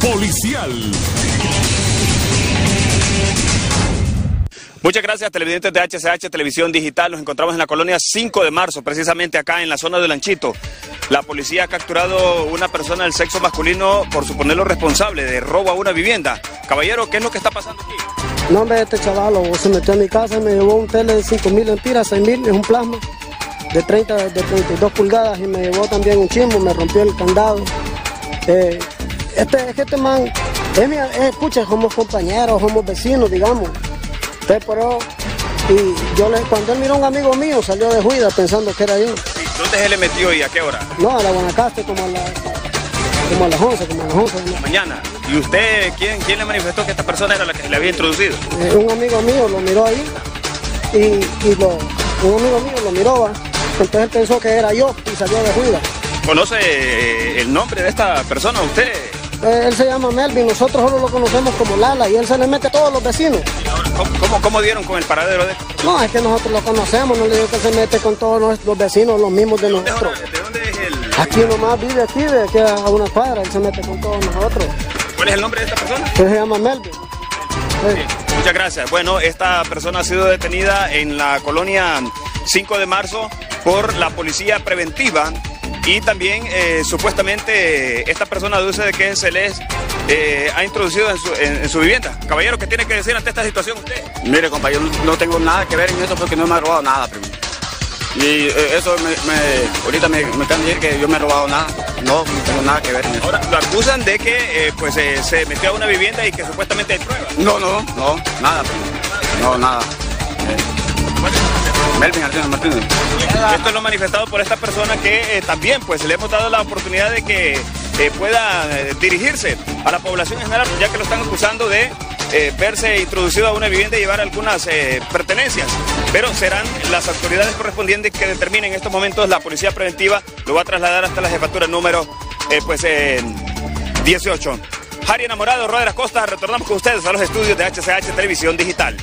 policial. Muchas gracias, televidentes de HCH Televisión Digital. Nos encontramos en la colonia 5 de marzo, precisamente acá en la zona de Lanchito. La policía ha capturado una persona del sexo masculino por suponerlo responsable de robo a una vivienda. Caballero, ¿qué es lo que está pasando aquí? No, hombre, este chaval se metió en mi casa y me llevó un tele de 5 mil lempiras, 6 mil, es un plasma de 30, de 32 pulgadas y me llevó también un chimbo, me rompió el candado. Eh, este, es que este man, es mi, es, escucha, somos compañeros, somos vecinos, digamos. Pero y yo le, cuando él miró a un amigo mío salió de juida pensando que era yo. ¿Y ¿Dónde se le metió y a qué hora? No, a la Guanacaste como a, la, como a las 11, como a las 11. ¿no? Mañana. ¿Y usted, quién, quién le manifestó que esta persona era la que le había introducido? Eh, un amigo mío lo miró ahí y, y lo, un amigo mío lo miró, ¿va? entonces él pensó que era yo y salió de juida. ¿Conoce eh, el nombre de esta persona usted? Eh, él se llama Melvin, nosotros solo lo conocemos como Lala y él se le mete a todos los vecinos. ¿Cómo, cómo, cómo dieron con el paradero de No, es que nosotros lo conocemos, no le digo que se mete con todos nuestros vecinos, los mismos de ¿De dónde, nosotros. ¿De dónde es el...? Aquí nomás vive aquí, de aquí a una cuadra, él se mete con todos nosotros. ¿Cuál es el nombre de esta persona? Él se llama Melvin. Sí. Muchas gracias. Bueno, esta persona ha sido detenida en la colonia 5 de marzo por la policía preventiva y también eh, supuestamente esta persona aduce de que se les eh, ha introducido en su, en- en su vivienda. Caballero, ¿qué tiene que decir ante esta situación usted? Mire, compañero, no tengo nada que ver en eso porque no me ha robado nada, primo. Y eh, eso me, me- ahorita me, me están diciendo que yo me he robado nada. No, no tengo nada que ver en eso. Ahora, lo acusan de que pues se metió a una vivienda y que supuestamente hay pruebas. No, no, no, nada, primo. No, nada. Melvin Martínez Martínez. Esto es lo manifestado por esta persona que eh, también pues le hemos dado la oportunidad de que eh, pueda eh, dirigirse a la población en general, ya que lo están acusando de verse introducido a una vivienda y llevar algunas pertenencias. Pero serán las autoridades correspondientes que determinen en estos momentos la policía preventiva, lo va a trasladar hasta la jefatura número pues, eh, 18. Jari Enamorado, Roder Acosta, retornamos con ustedes a los estudios de HCH Televisión Digital.